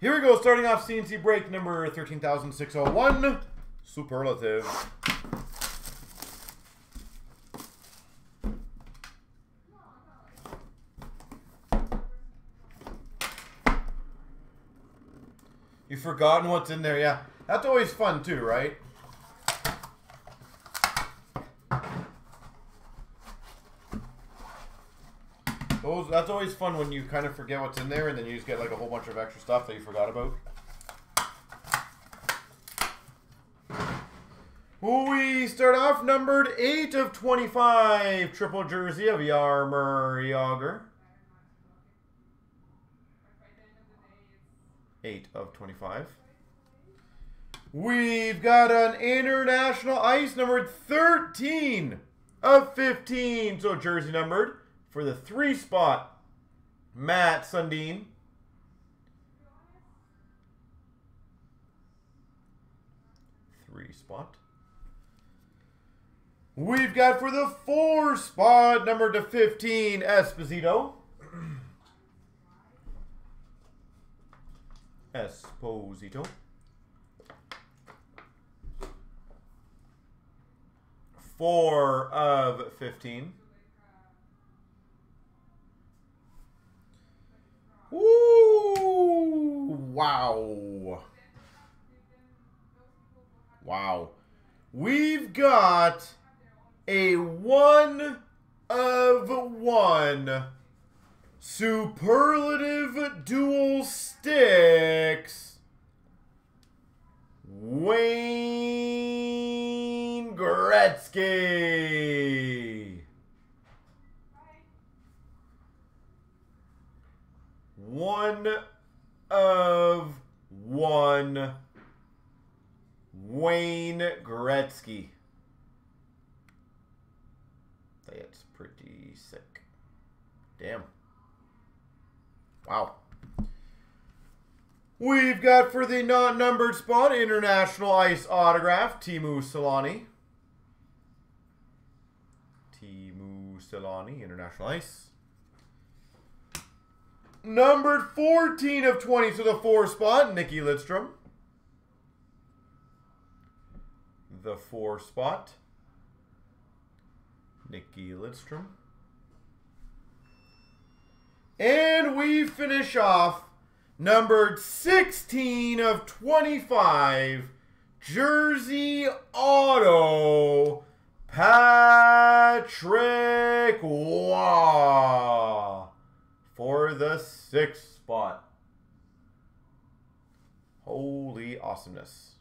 Here we go, starting off CNC break number 13,601, Superlative. You've forgotten what's in there, yeah. That's always fun too, right? Those, that's always fun when you kind of forget what's in there and then you just get like a whole bunch of extra stuff that you forgot about. We start off numbered 8 of 25, triple jersey of Jaromir Jagr. 8 of 25. We've got an international ice numbered 13 of 15, so jersey numbered for the three spot, Mats Sundin. Three spot. We've got for the four spot, number to 15, Esposito. Esposito. Four of 15. Wow. Wow. We've got a one of one superlative dual sticks. Wayne Gretzky. One of one Wayne Gretzky. That's pretty sick. Damn. Wow. We've got for the non-numbered spot, International Ice Autograph, Teemu Selanne. Teemu Selanne, International Ice. Numbered 14 of 20, so the four spot, Nikki Lidstrom. The four spot, Nikki Lidstrom. And we finish off numbered 16 of 25, Jersey Auto, Patrick Roy for the sixth spot. Holy awesomeness.